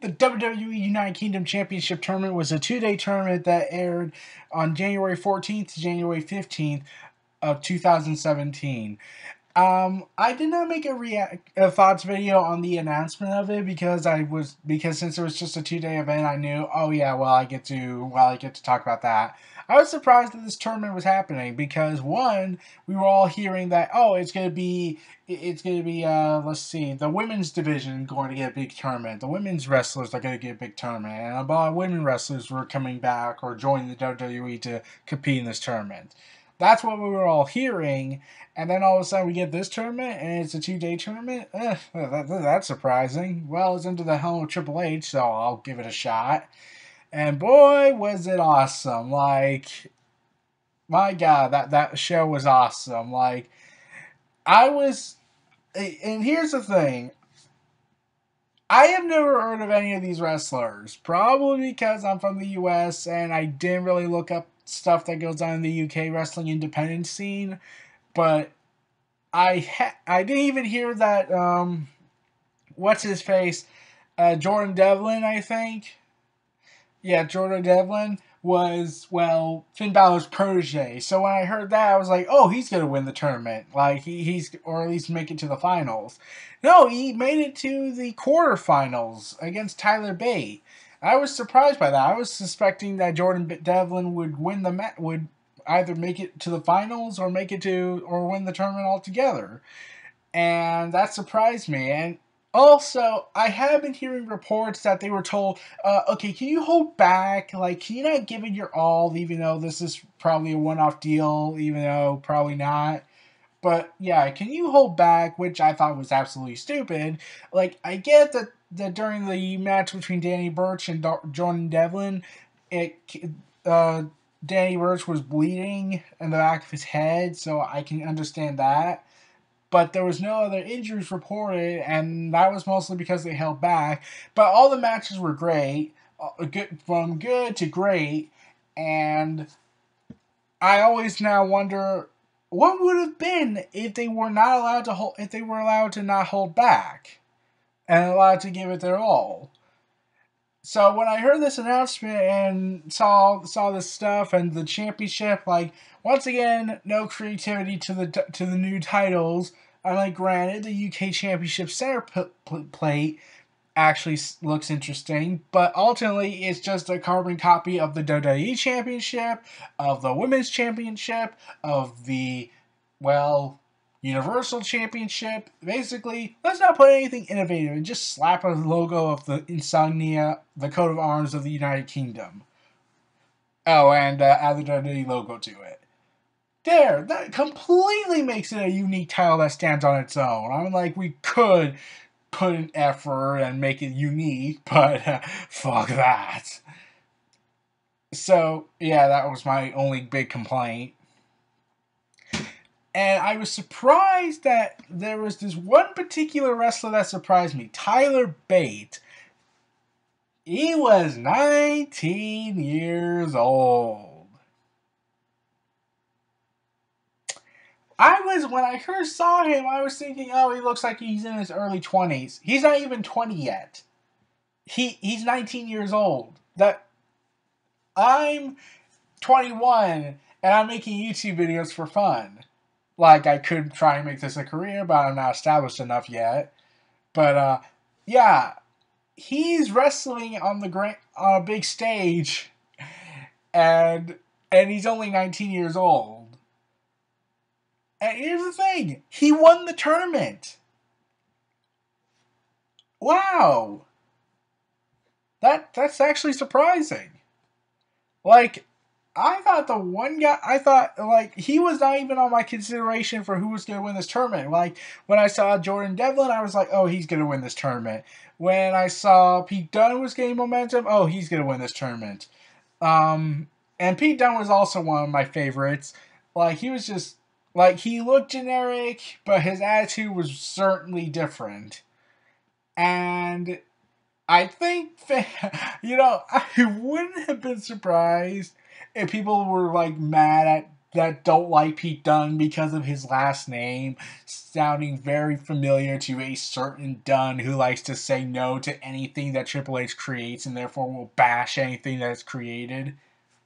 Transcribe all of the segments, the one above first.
The WWE United Kingdom Championship Tournament was a two day tournament that aired on January 14th to January 15th of 2017. Um, I did not make a react a thoughts video on the announcement of it because I was because since it was just a two day event, I knew oh yeah, well I get to well I get to talk about that. I was surprised that this tournament was happening because one, we were all hearing that oh it's gonna be it's gonna be uh let's see the women's division going to get a big tournament, the women's wrestlers are gonna get a big tournament, and a lot of women wrestlers were coming back or joining the WWE to compete in this tournament. That's what we were all hearing, and then all of a sudden we get this tournament, and it's a two-day tournament. Eh, that, that's surprising. Well, it's under the helm of Triple H, so I'll give it a shot. And boy, was it awesome! Like, my God, that that show was awesome. Like, I was, and here's the thing. I have never heard of any of these wrestlers, probably because I'm from the U.S. and I didn't really look up stuff that goes on in the UK wrestling independent scene, but I ha- I didn't even hear that um what's his face uh, Jordan Devlin I think. Yeah Jordan Devlin was well Finn Balor's protege. So when I heard that I was like oh he's gonna win the tournament. Like he, he's or at least make it to the finals. No he made it to the quarterfinals against Tyler Bate I was surprised by that. I was suspecting that Jordan Devlin would win the match, would either make it to the finals or make it to or win the tournament altogether, and that surprised me. And also, I have been hearing reports that they were told, uh, "Okay, can you hold back? Like, can you not give it your all, even though this is probably a one-off deal, even though probably not." But yeah, can you hold back? Which I thought was absolutely stupid. Like, I get that that during the match between Danny Burch and Jordan Devlin, it uh, Danny Burch was bleeding in the back of his head, so I can understand that. But there was no other injuries reported, and that was mostly because they held back. But all the matches were great, uh, good from good to great, and I always now wonder what would have been if they were not allowed to hold if they were allowed to not hold back and allowed to give it their all. So when I heard this announcement and saw saw this stuff and the championship, like once again, no creativity to the to the new titles. I like granted the UK Championship center plate actually looks interesting, but ultimately it's just a carbon copy of the WWE Championship, of the Women's Championship, of the well Universal Championship. Basically, let's not put anything innovative and just slap a logo of the insignia, the coat of arms of the United Kingdom. Oh, and uh, add the WWE logo to it. There, that completely makes it a unique title that stands on its own. I'm like, we could put an effort and make it unique, but uh, fuck that. So, yeah, that was my only big complaint. And I was surprised that there was this one particular wrestler that surprised me Tyler Bate. He was 19 years old. I was, when I first saw him, I was thinking, oh, he looks like he's in his early 20s. He's not even 20 yet. He, he's 19 years old. That I'm 21 and I'm making YouTube videos for fun like I could try and make this a career, but I'm not established enough yet. But uh, yeah, he's wrestling on the grand on a big stage, and and he's only 19 years old. And here's the thing: he won the tournament. Wow. That that's actually surprising. Like I thought the one guy, I thought like he was not even on my consideration for who was going to win this tournament. Like when I saw Jordan Devlin, I was like, oh, he's going to win this tournament. When I saw Pete Dunne was gaining momentum, oh, he's going to win this tournament. Um, and Pete Dunne was also one of my favorites. Like he was just like he looked generic, but his attitude was certainly different. And I think, you know, I wouldn't have been surprised if people were like mad at that don't like Pete Dunne because of his last name sounding very familiar to a certain Dunn who likes to say no to anything that Triple H creates and therefore will bash anything that's created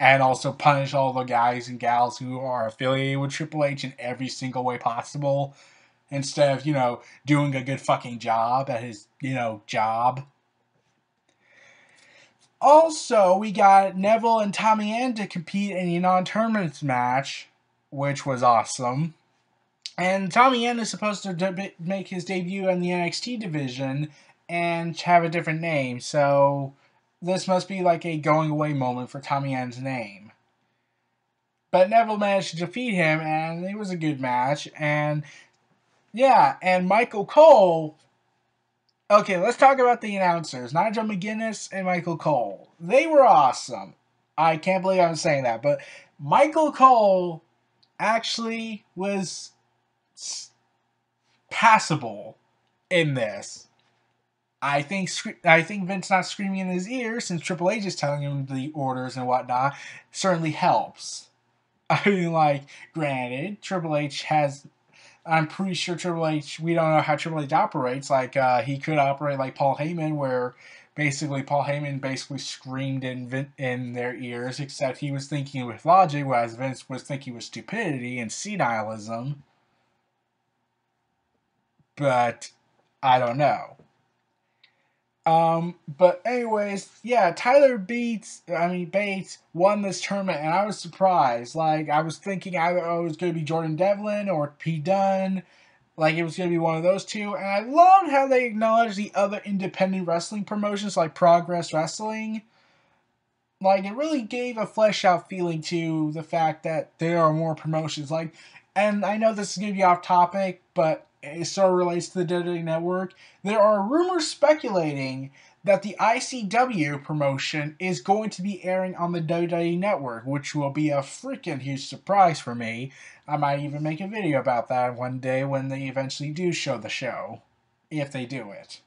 and also punish all the guys and gals who are affiliated with Triple H in every single way possible instead of, you know, doing a good fucking job at his, you know, job. Also, we got Neville and Tommy End to compete in a non tournament match, which was awesome. And Tommy End is supposed to de- make his debut in the NXT division and have a different name, so this must be like a going away moment for Tommy End's name. But Neville managed to defeat him, and it was a good match. And yeah, and Michael Cole Okay, let's talk about the announcers. Nigel McGuinness and Michael Cole. They were awesome. I can't believe I'm saying that, but Michael Cole actually was passable in this. I think I think Vince not screaming in his ear since Triple H is telling him the orders and whatnot certainly helps. I mean, like, granted, Triple H has I'm pretty sure Triple H. We don't know how Triple H operates. Like uh, he could operate like Paul Heyman, where basically Paul Heyman basically screamed in in their ears, except he was thinking with logic, whereas Vince was thinking with stupidity and senilism. But I don't know. Um, but anyways, yeah, Tyler Beats, I mean Bates won this tournament, and I was surprised. Like I was thinking either oh, it was going to be Jordan Devlin or Pete Dunne, like it was going to be one of those two. And I loved how they acknowledged the other independent wrestling promotions like Progress Wrestling. Like it really gave a flesh out feeling to the fact that there are more promotions. Like, and I know this is going to be off topic, but sort relates to the WWE Network. There are rumors speculating that the ICW promotion is going to be airing on the WWE Network, which will be a freaking huge surprise for me. I might even make a video about that one day when they eventually do show the show, if they do it.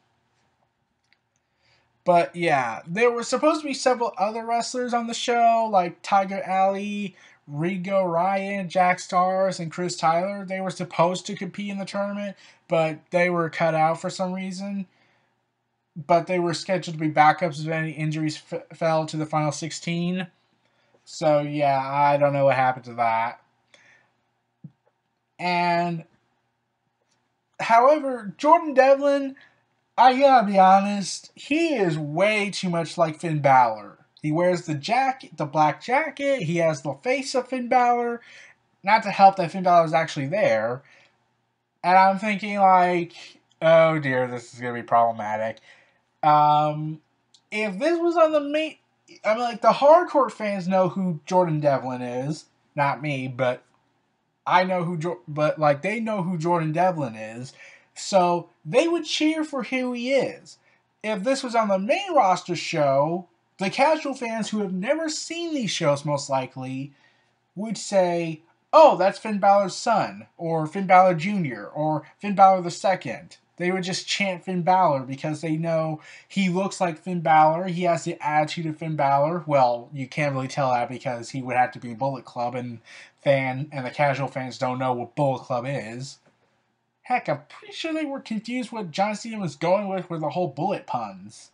But yeah, there were supposed to be several other wrestlers on the show, like Tiger Ali, Regal Ryan, Jack Stars, and Chris Tyler. They were supposed to compete in the tournament, but they were cut out for some reason. But they were scheduled to be backups if any injuries f- fell to the final 16. So, yeah, I don't know what happened to that. And, however, Jordan Devlin, I gotta be honest, he is way too much like Finn Balor. He wears the jacket, the black jacket. He has the face of Finn Balor. Not to help that Finn Balor is actually there. And I'm thinking like, oh dear, this is gonna be problematic. Um, if this was on the main, I mean, like the hardcore fans know who Jordan Devlin is. Not me, but I know who. Jo- but like they know who Jordan Devlin is, so they would cheer for who he is. If this was on the main roster show, the casual fans who have never seen these shows, most likely, would say, oh, that's Finn Balor's son, or Finn Balor Jr., or Finn Balor second. They would just chant Finn Balor because they know he looks like Finn Balor. He has the attitude of Finn Balor. Well, you can't really tell that because he would have to be Bullet Club, and fan and the casual fans don't know what Bullet Club is. Heck, I'm pretty sure they were confused what John Cena was going with with the whole bullet puns.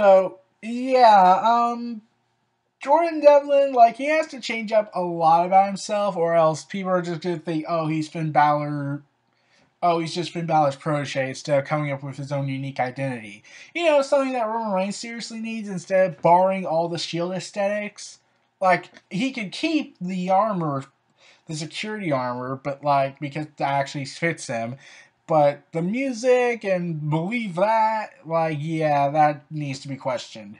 So yeah, um, Jordan Devlin, like he has to change up a lot about himself, or else people are just gonna think, oh, he's Finn Balor. Oh, he's just Finn Balor's protege instead of coming up with his own unique identity. You know, something that Roman Reigns seriously needs instead of borrowing all the Shield aesthetics. Like he could keep the armor, the security armor, but like because that actually fits him. But the music and believe that, like, yeah, that needs to be questioned.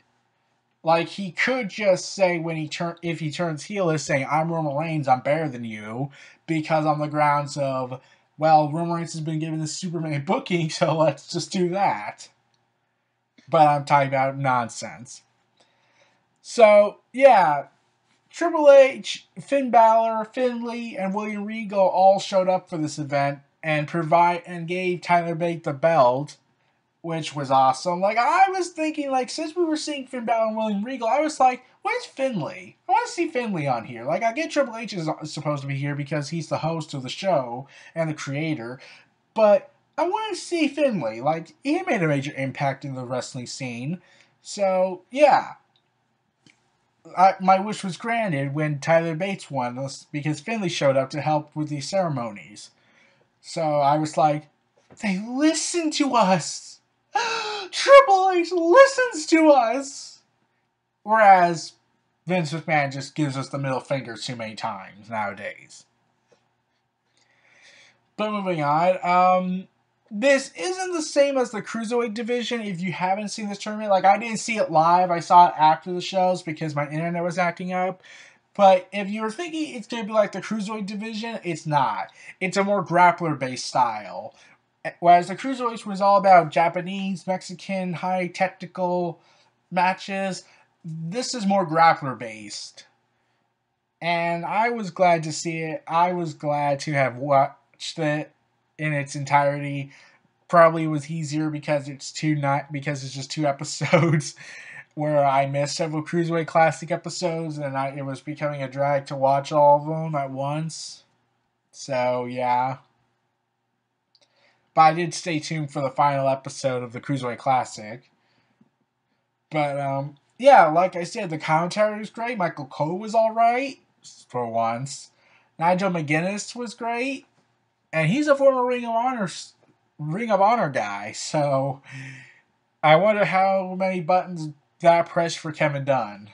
Like he could just say when he turn if he turns heel is saying I'm Roman Reigns, I'm better than you, because on the grounds of well, Roman Reigns has been given the Superman booking, so let's just do that. But I'm talking about nonsense. So yeah, Triple H, Finn Balor, Finlay, and William Regal all showed up for this event and provide and gave Tyler Bate the belt. which was awesome. Like I was thinking, like since we were seeing Finn Balor and William Regal, I was like, "Where's Finlay? I want to see Finlay on here." Like I get Triple H is supposed to be here because he's the host of the show and the creator, but I want to see Finlay. Like he made a major impact in the wrestling scene, so yeah. I, my wish was granted when Tyler Bates won because Finlay showed up to help with the ceremonies. So I was like, they listen to us. Triple H listens to us. Whereas Vince McMahon just gives us the middle finger too many times nowadays. But moving on, um, this isn't the same as the cruiserweight division. If you haven't seen this tournament, like I didn't see it live, I saw it after the shows because my internet was acting up. But if you were thinking it's gonna be like the cruiserweight division, it's not. It's a more grappler based style Whereas the cruiserweights was all about Japanese, Mexican, high technical matches, this is more grappler based. And I was glad to see it. I was glad to have watched it in its entirety. Probably was easier because it's two not because it's just two episodes where I missed several Cruiserweight Classic episodes and I, it was becoming a drag to watch all of them at once. So yeah. But I did stay tuned for the final episode of the Cruiserweight Classic. But um, yeah, like I said, the commentary was great. Michael Cole was all right for once. Nigel McGuinness was great, and he's a former Ring of Honor Ring of Honor guy. So I wonder how many buttons that pressed for Kevin Dunn.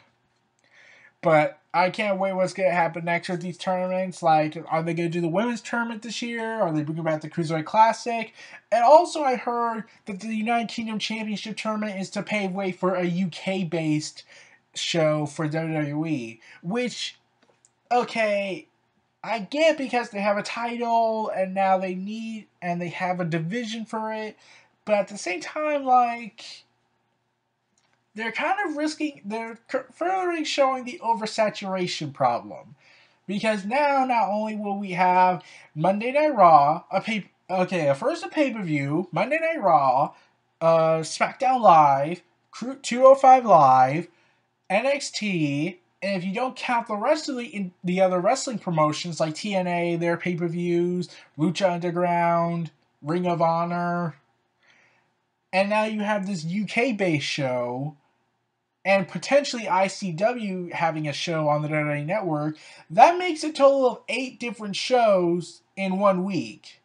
But I can't wait what's going to happen next with these tournaments. Like, are they going to do the women's tournament this year? Are they bringing back the Cruiserweight Classic? And also, I heard that the United Kingdom Championship tournament is to pave way for a UK based show for WWE. Which, okay, I get because they have a title and now they need, and they have a division for it. But at the same time, like they're kind of risking, they're further showing the oversaturation problem. Because now, not only will we have Monday Night Raw, a pay, okay, first a pay per view, Monday Night Raw, uh, SmackDown Live, 205 Live, NXT, and if you don't count the rest of the the other wrestling promotions like TNA, their pay per views, Lucha Underground, Ring of Honor, and now you have this UK based show and potentially ICW having a show on the WWE Network, that makes a total of eight different shows in one week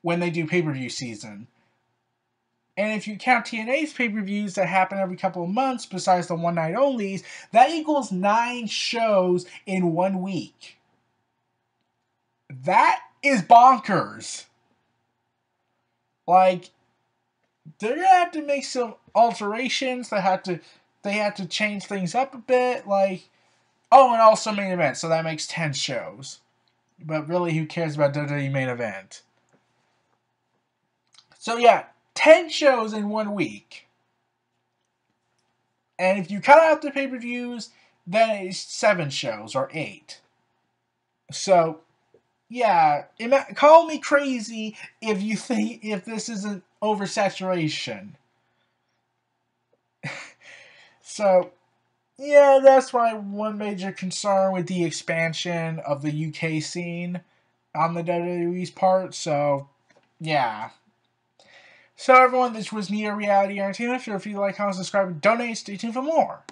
when they do pay per view season. And if you count TNA's pay per views that happen every couple of months, besides the one night onlys, that equals nine shows in one week. That is bonkers. Like, they're gonna have to make some alterations. They have to they had to change things up a bit. Like, oh, and also main event, so that makes ten shows. But really, who cares about WWE main event? So yeah, ten shows in one week. And if you cut out the pay per views, then it's seven shows or eight. So, yeah, call me crazy if you think if this isn't oversaturation. So, yeah, that's my one major concern with the expansion of the UK scene on the WWE's part. So, yeah. So, everyone, this was Neo Reality Entertainment. If you like, comment, subscribe, donate, stay tuned for more.